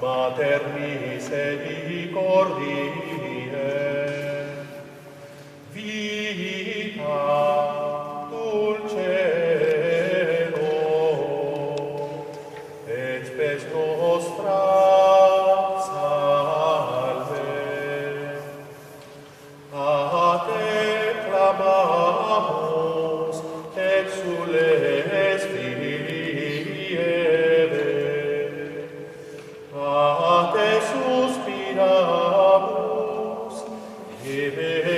Mater misericordii Amen.